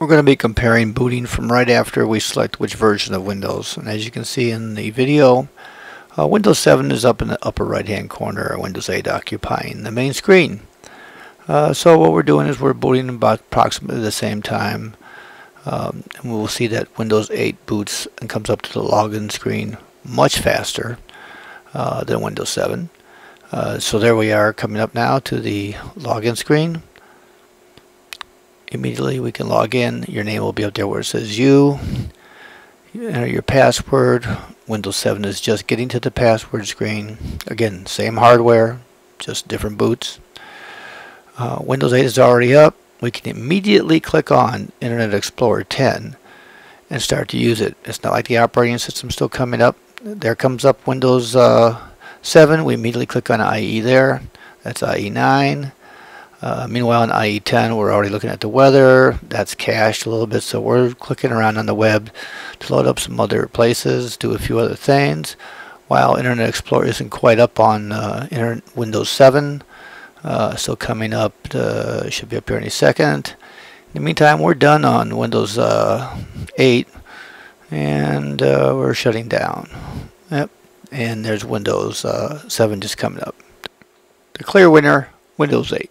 We're going to be comparing booting from right after we select which version of Windows. And as you can see in the video, uh, Windows 7 is up in the upper right hand corner, Windows 8 occupying the main screen. Uh, so what we're doing is we're booting about approximately the same time. Um, and we'll see that Windows 8 boots and comes up to the login screen much faster uh, than Windows 7. Uh, so there we are coming up now to the login screen. Immediately we can log in. Your name will be up there where it says you. enter your password. Windows 7 is just getting to the password screen. Again, same hardware, just different boots. Uh, Windows 8 is already up. We can immediately click on Internet Explorer 10 and start to use it. It's not like the operating system still coming up. There comes up Windows uh, 7. We immediately click on IE there. That's IE 9. Uh, meanwhile, in IE10, we're already looking at the weather. That's cached a little bit, so we're clicking around on the web to load up some other places, do a few other things. While Internet Explorer isn't quite up on uh, Windows 7, uh, so coming up, uh, should be up here any second. In the meantime, we're done on Windows uh, 8, and uh, we're shutting down. Yep, and there's Windows uh, 7 just coming up. The clear winner, Windows 8.